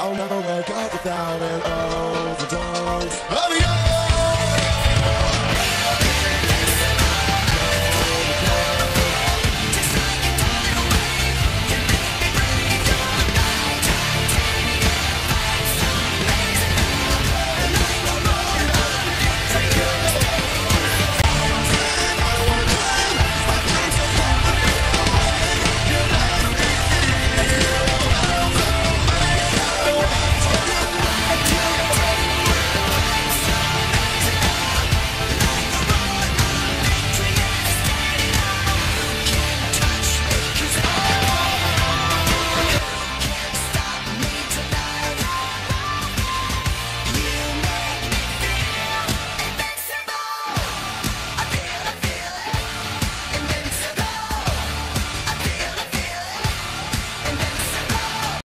I'll never wake up without an overdose. of yeah!